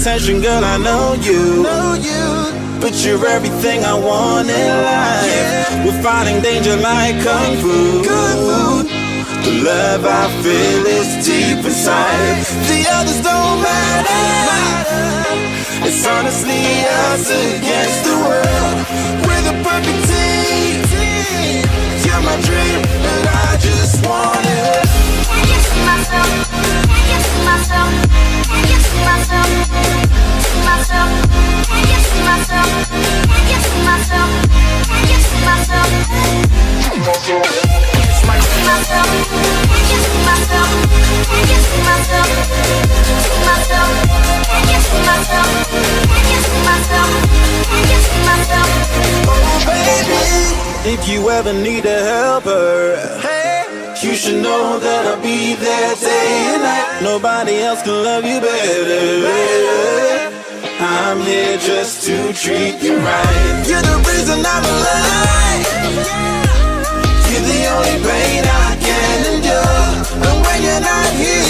attention, girl, I know you. Know you. But you're everything I want in life. We're fighting danger like kung fu. The love I feel is deep inside. The others don't matter. It's honestly us against the world. We're the perfect team. You're my dream, and I just want it. Can you see myself? Can you see myself? Can you see myself? If you ever need a helper, hey, you should know that I'll be there day and night. Nobody else can love you better. I'm here just to treat you right. You're the reason I'm alive. You're the only pain I can endure. And when you're not here,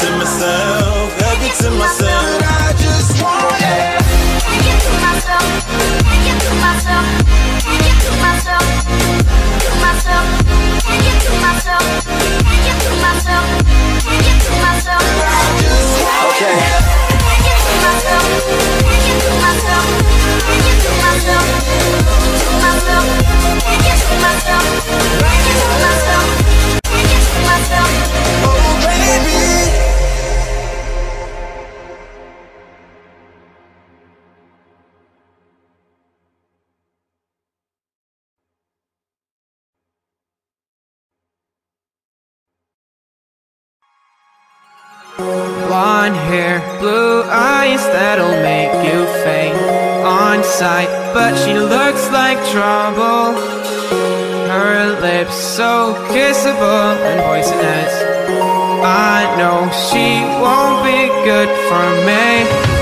to myself, it. To myself, can't get to myself, okay. Can't get to myself. Blonde hair, blue eyes that'll make you faint on sight. But she looks like trouble. Her lips so kissable and poisonous. I know she won't be good for me.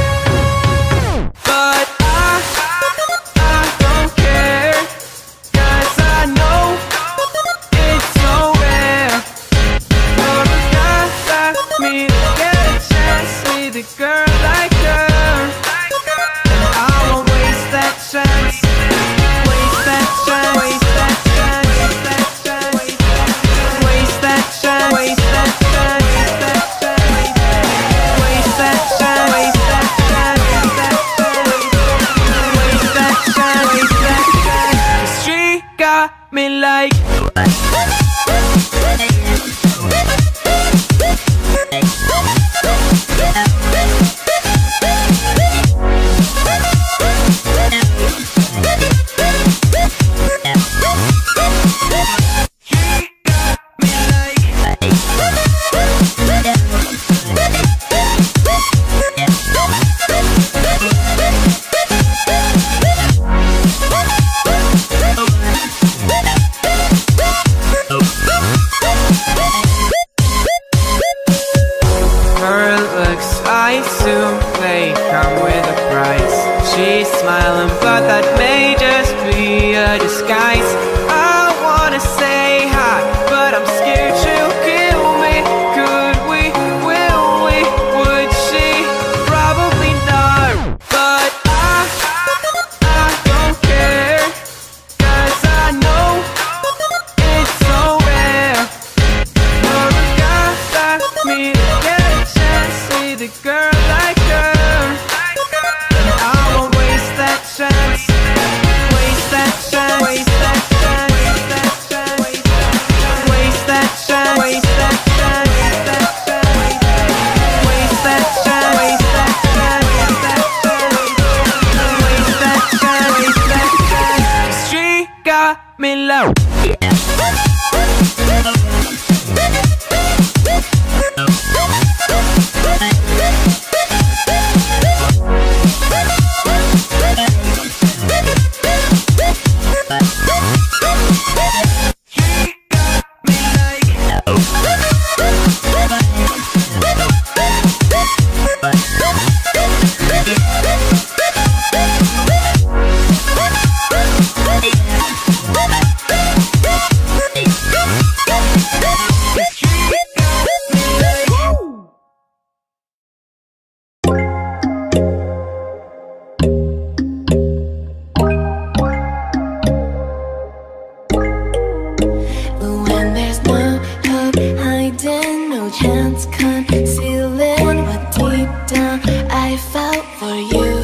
I felt for you.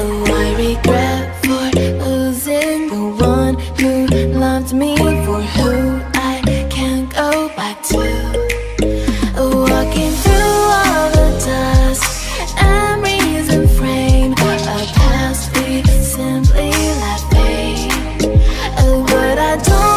Oh, I regret for losing the one who loved me For who I can't go back to. Oh, walking through all the dust Memories and frame A past we simply left fade oh, But I don't